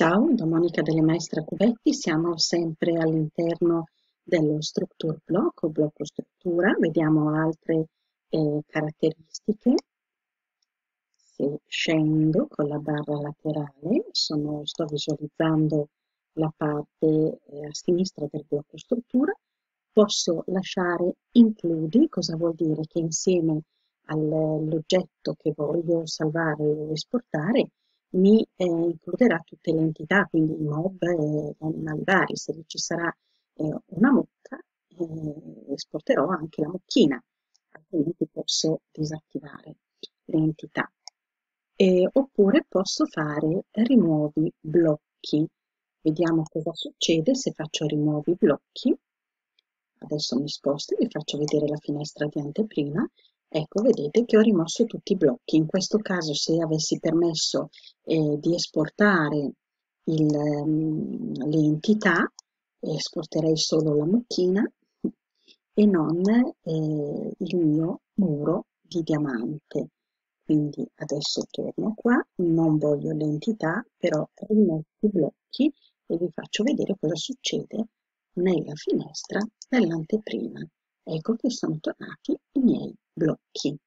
Ciao, da Monica delle Maestre Cubetti, siamo sempre all'interno dello Structure Block o blocco struttura, vediamo altre eh, caratteristiche. Se scendo con la barra laterale, sono, sto visualizzando la parte eh, a sinistra del blocco struttura, posso lasciare includi, cosa vuol dire? Che insieme all'oggetto che voglio salvare o esportare mi eh, includerà tutte le entità, quindi i mob e gli animali vari. Se ci sarà eh, una mucca, eh, esporterò anche la mucchina, altrimenti posso disattivare le entità. oppure posso fare rimuovi blocchi. Vediamo cosa succede se faccio rimuovi blocchi. Adesso mi sposto e vi faccio vedere la finestra di anteprima Ecco, vedete che ho rimosso tutti i blocchi. In questo caso, se avessi permesso eh, di esportare il, um, le entità, esporterei solo la mucchina e non eh, il mio muro di diamante. Quindi adesso torno qua, non voglio l'entità, però rimetto i blocchi e vi faccio vedere cosa succede nella finestra dell'anteprima. Ecco che sono tornati i miei blocchi.